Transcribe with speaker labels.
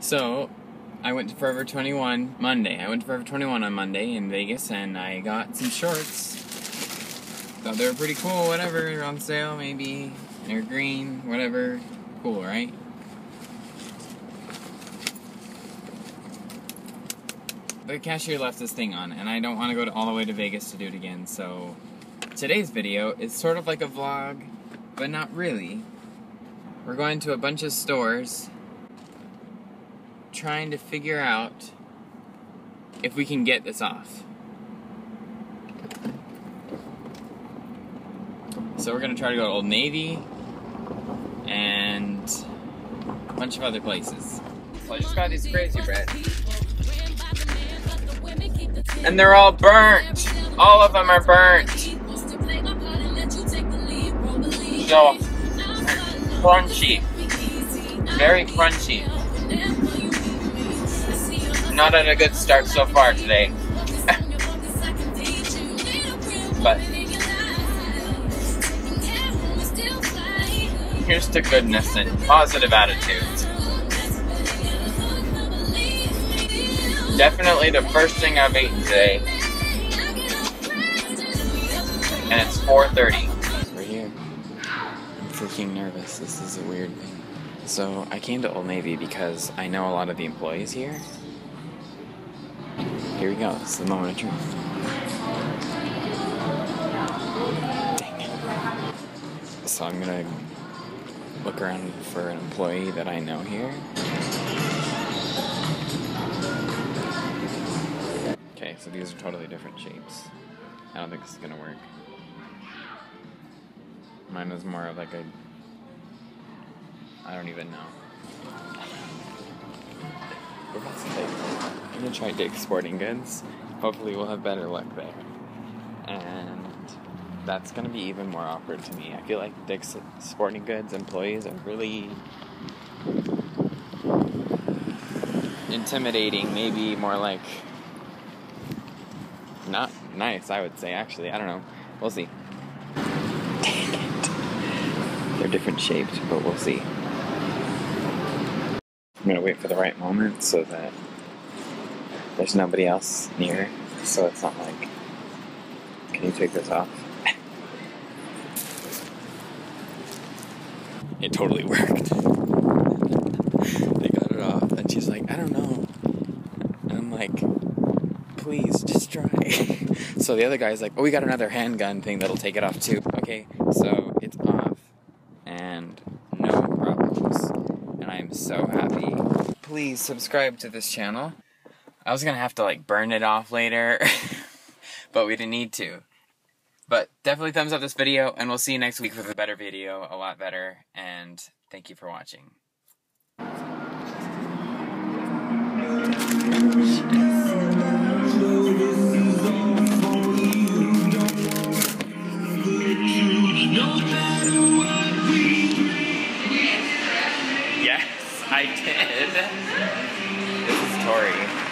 Speaker 1: So, I went to Forever 21 Monday. I went to Forever 21 on Monday in Vegas and I got some shorts. Thought they were pretty cool, whatever, on sale maybe. They're green, whatever. Cool, right? The cashier left this thing on, and I don't want to go all the way to Vegas to do it again, so today's video is sort of like a vlog, but not really. We're going to a bunch of stores trying to figure out if we can get this off. So we're gonna try to go to Old Navy and a bunch of other places. So I just got these crazy bread. And they're all burnt. All of them are burnt. So crunchy. Very crunchy. Not at a good start so far today. but here's to goodness and positive attitudes. Definitely the first thing I've eaten today. And it's 4.30. We're here. I'm freaking nervous. This is a weird thing. So I came to Old Navy because I know a lot of the employees here. Here we go. It's the moment of truth. Dang it. So I'm gonna look around for an employee that I know here. Okay, so these are totally different shapes. I don't think this is gonna work. Mine was more of like a. I don't even know. I'm gonna try Dick's Sporting Goods. Hopefully, we'll have better luck there. And that's gonna be even more awkward to me. I feel like Dick's Sporting Goods employees are really intimidating, maybe more like not nice, I would say, actually. I don't know. We'll see. Dang it. They're different shapes, but we'll see. I'm gonna wait for the right moment so that there's nobody else near, so it's not like, can you take this off? it totally worked. they got it off, and she's like, I don't know. And I'm like, please, just try. so the other guy's like, oh, we got another handgun thing that'll take it off too. Okay, so it's off, and no problems. And I'm so happy. Please subscribe to this channel. I was gonna have to like burn it off later, but we didn't need to. But definitely thumbs up this video, and we'll see you next week with a better video, a lot better, and thank you for watching. Yes, I did. This is Tori.